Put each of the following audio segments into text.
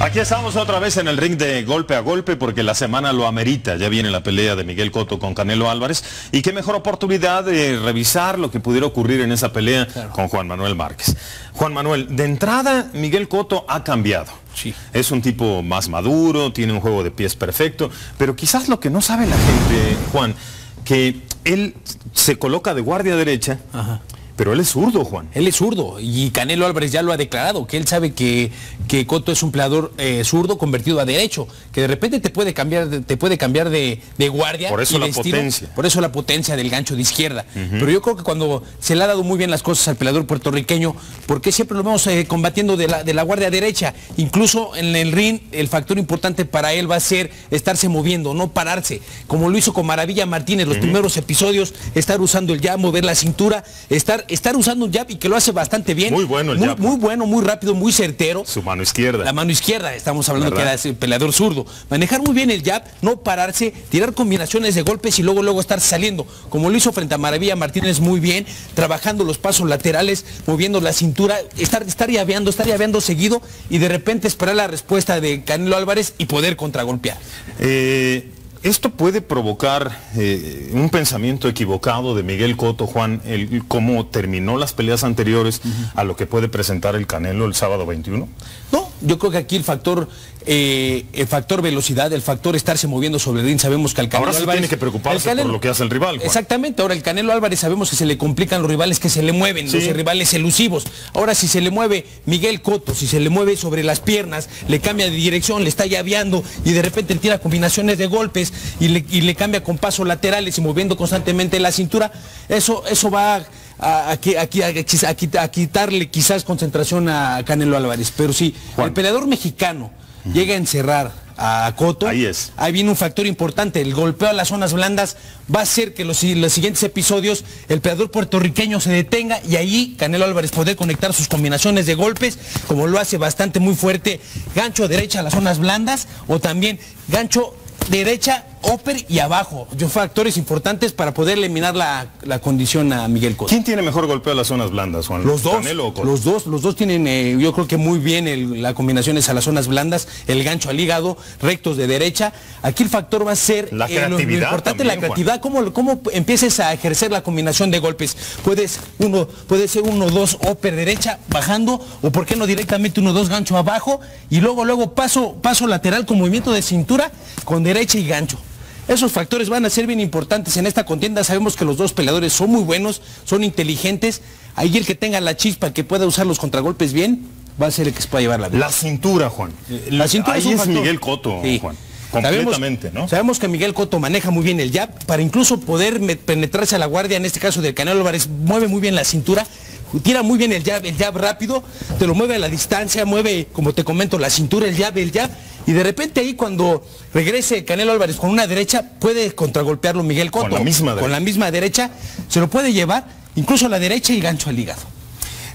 Aquí estamos otra vez en el ring de golpe a golpe porque la semana lo amerita. Ya viene la pelea de Miguel Cotto con Canelo Álvarez. Y qué mejor oportunidad de revisar lo que pudiera ocurrir en esa pelea con Juan Manuel Márquez. Juan Manuel, de entrada Miguel Cotto ha cambiado. Sí. Es un tipo más maduro, tiene un juego de pies perfecto, pero quizás lo que no sabe la gente, Juan, que él se coloca de guardia derecha, Ajá. Pero él es zurdo, Juan. Él es zurdo y Canelo Álvarez ya lo ha declarado, que él sabe que, que Cotto es un peleador eh, zurdo convertido a derecho, que de repente te puede cambiar de, te puede cambiar de, de guardia. Por eso y la de estilo, potencia. Por eso la potencia del gancho de izquierda. Pero yo creo que cuando se le ha dado muy bien las cosas al peleador puertorriqueño, porque siempre lo vemos eh, combatiendo de la, de la guardia derecha, incluso en el ring el factor importante para él va a ser estarse moviendo, no pararse, como lo hizo con Maravilla Martínez los primeros episodios, estar usando el jab, mover la cintura, estar, estar usando un jab y que lo hace bastante bien. Muy bueno el muy, jab. Muy bueno, muy rápido, muy certero. Su mano izquierda. La mano izquierda, estamos hablando ¿Verdad? que era ese peleador zurdo. Manejar muy bien el jab, no pararse, tirar combinaciones de golpes y luego luego estar saliendo. Como lo hizo frente a Maravilla Martínez muy bien, trabajando los pasos laterales, moviendo la cintura, estar, estar llaveando, estar llaveando seguido y de repente esperar la respuesta de Canelo Álvarez y poder contragolpear. Eh, esto puede provocar eh, un pensamiento equivocado de Miguel Cotto, Juan, el, cómo terminó las peleas anteriores a lo que puede presentar el Canelo el sábado 21. No, yo creo que aquí el factor, eh, el factor velocidad, el factor estarse moviendo sobre el ring, sabemos que al Canelo Ahora sí Álvarez... tiene que preocuparse Canelo- por lo que hace el rival, Juan. Exactamente, ahora el Canelo Álvarez sabemos que se le complican los rivales que se le mueven, Sí. los rivales elusivos. Ahora si se le mueve Miguel Cotto, si se le mueve sobre las piernas, le cambia de dirección, le está llaveando y de repente tira combinaciones de golpes y le, y le cambia con pasos laterales y moviendo constantemente la cintura, eso, eso va a, a- a qui- a qui- a qui- a qui- a quitarle quizás concentración a Canelo Álvarez. Pero si Juan. el peleador mexicano llega a encerrar a Cotto, Ahí es. Ahí viene un factor importante, el golpeo a las zonas blandas va a hacer que los, los siguientes episodios el peleador puertorriqueño se detenga y ahí Canelo Álvarez poder conectar sus combinaciones de golpes, como lo hace bastante muy fuerte, gancho derecha a las zonas blandas o también gancho derecha, upper y abajo. Yo factores importantes para poder eliminar la, la condición a Miguel Cotto. ¿Quién tiene mejor golpeo a las zonas blandas, Juan? Los dos, ¿Canelo o Cotto? los dos, los dos tienen, eh, yo creo que muy bien el- la combinación es a las zonas blandas, el gancho al hígado, rectos de derecha. Aquí el factor va a ser La eh, lo- importante la también, creatividad, cómo, cómo empieces a ejercer la combinación de golpes. Puedes uno, puede ser uno, dos, upper derecha, bajando, o por qué no directamente uno, dos, gancho abajo, y luego, luego paso, paso lateral con movimiento de cintura, con derecha y gancho. Esos factores van a ser bien importantes en esta contienda. Sabemos que los dos peleadores son muy buenos, son inteligentes. Ahí el que tenga la chispa, que pueda usar los contragolpes bien, va a ser el que se pueda llevar la vida. La cintura, Juan. La cintura Ahí es un es. Miguel Cotto, Sí. Juan. Sabemos- Completamente, ¿no? Sabemos que Miguel Cotto maneja muy bien el jab para incluso poder penetrarse a la guardia, en este caso del Canelo Álvarez, mueve muy bien la cintura, tira muy bien el jab, el jab rápido, te lo mueve a la distancia, mueve, como te comento, la cintura, el jab, el jab, y de repente ahí cuando regrese Canelo Álvarez con una derecha, puede contragolpearlo Miguel Cotto. Con la misma Con derecha. la misma derecha, se lo puede llevar, incluso a la derecha y gancho al hígado.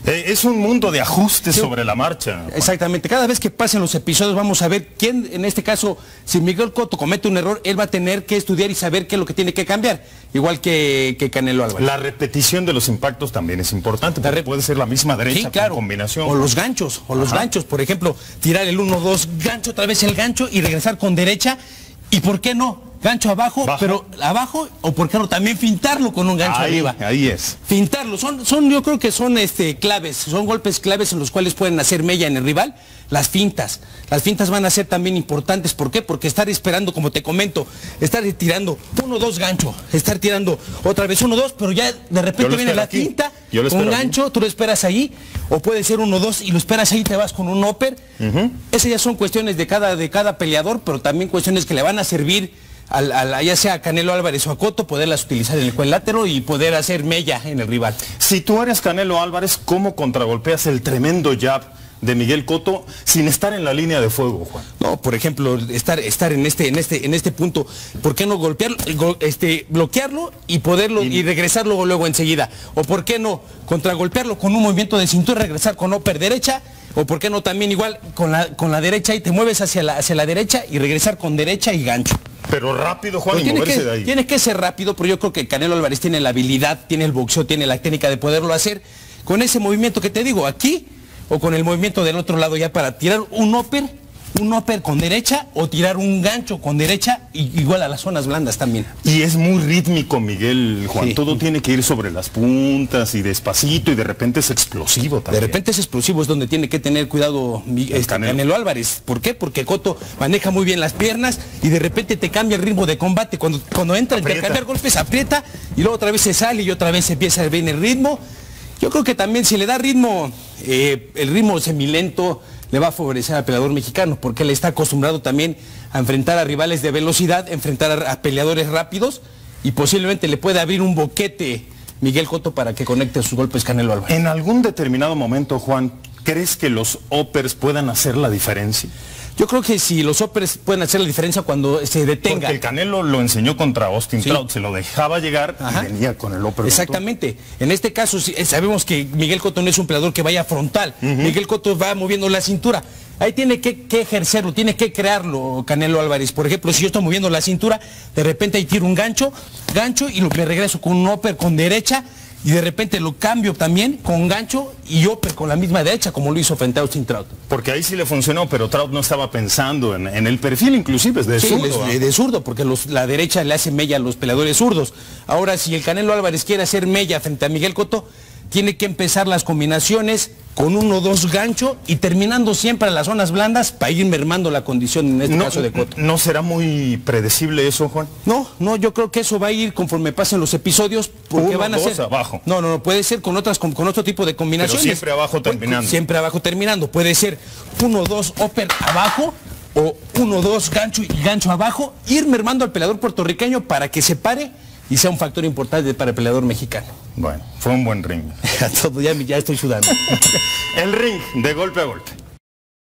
Eh, es un mundo de ajustes sobre la marcha. Juan. Exactamente, cada vez que pasen los episodios vamos a ver quién, en este caso, si Miguel Cotto comete un error, él va a tener que estudiar y saber qué es lo que tiene que cambiar, igual que, que Canelo Álvarez. La repetición de los impactos también es importante, porque puede ser la misma derecha Sí, con combinación. O los ganchos, o los ganchos, por ejemplo, tirar el 1-2, gancho otra vez el gancho y regresar con derecha. ¿Y por qué no? Gancho abajo, Bajo. pero abajo, o por qué no también fintarlo con un gancho ahí, arriba. ahí es. Fintarlo, son, son, yo creo que son este, claves, son golpes claves en los cuales pueden hacer mella en el rival. Las fintas, las fintas van a ser también importantes. ¿Por qué? Porque estar esperando, como te comento, estar tirando uno, dos gancho, estar tirando otra vez uno, dos, pero ya de repente viene la aquí. finta, Yo lo con un gancho, tú lo esperas ahí, o puede ser uno, dos, y lo esperas ahí, te vas con un upper. Esas ya son cuestiones de cada, de cada peleador, pero también cuestiones que le van a servir al, al- ya sea a Canelo Álvarez o a Coto, poderlas utilizar en el cuadrilátero y poder hacer mella en el rival. Si tú eres Canelo Álvarez, ¿cómo contragolpeas el tremendo jab de Miguel Cotto sin estar en la línea de fuego, Juan? No, por ejemplo, estar, estar en este, en este, en este punto, ¿por qué no golpearlo, go- este, bloquearlo y poderlo y, regresar luego, luego enseguida? O por qué no contragolpearlo con un movimiento de cintura, regresar con upper derecha, o por qué no también igual con la, con la derecha y te mueves hacia la, hacia la derecha y regresar con derecha y gancho. Pero rápido, Juan, Pero y tiene, moverse que, de ahí. tiene que ser rápido, pero yo creo que Canelo Álvarez tiene la habilidad, tiene el boxeo, tiene la técnica de poderlo hacer con ese movimiento que te digo, aquí o con el movimiento del otro lado ya para tirar un upper un upper con derecha o tirar un gancho con derecha, igual a las zonas blandas también. Y es muy rítmico, Miguel, Juan. Todo tiene que ir sobre las puntas y despacito y de repente es explosivo también. De repente es explosivo, es donde tiene que tener cuidado este, Canelo. Álvarez. ¿Por qué? Porque Coto maneja muy bien las piernas y de repente te cambia el ritmo de combate. Cuando, cuando entra a intercambiar golpes, aprieta y luego otra vez se sale y otra vez empieza a ver el ritmo. Yo creo que también si le da ritmo, eh, el ritmo semilento, le va a favorecer al peleador mexicano, porque él está acostumbrado también a enfrentar a rivales de velocidad, enfrentar a, peleadores rápidos y posiblemente le puede abrir un boquete Miguel Cotto para que conecte sus golpes Canelo Álvarez. En algún determinado momento, Juan, ¿crees que los uppers puedan hacer la diferencia? Yo creo que si los uppers pueden hacer la diferencia cuando se detenga. Porque el Canelo lo enseñó contra Austin Trout, se lo dejaba llegar y venía con el upper. Exactamente. En este caso eh, sabemos que Miguel Cotto no es un peleador que vaya frontal. Miguel Cotto va moviendo la cintura. Ahí tiene que, ejercerlo, tiene que crearlo Canelo Álvarez. Por ejemplo, si yo estoy moviendo la cintura, de repente ahí tiro un gancho, gancho y lo, me regreso con un upper con derecha y de repente lo cambio también con gancho y upper con la misma derecha como lo hizo frente a Austin Trout. Porque ahí sí le funcionó, pero Trout no estaba pensando en, el perfil inclusive, es de zurdo. de zurdo, porque la derecha le hace mella a los peleadores zurdos. Ahora, si el Canelo Álvarez quiere hacer mella frente a Miguel Cotto, tiene que empezar las combinaciones con uno o dos gancho y terminando siempre a las zonas blandas para ir mermando la condición en este caso de Cotto. ¿No será muy predecible eso, Juan? No, no, yo creo que eso va a ir conforme pasen los episodios porque van a ser abajo. No, no, no, puede ser con otras con, otro tipo de combinaciones. siempre abajo terminando. Siempre abajo terminando. Puede ser uno dos upper abajo o uno dos gancho y gancho abajo, ir mermando al peleador puertorriqueño para que se pare y sea un factor importante para el peleador mexicano. Bueno, fue un buen ring. ya, ya estoy sudando. el ring de golpe a golpe.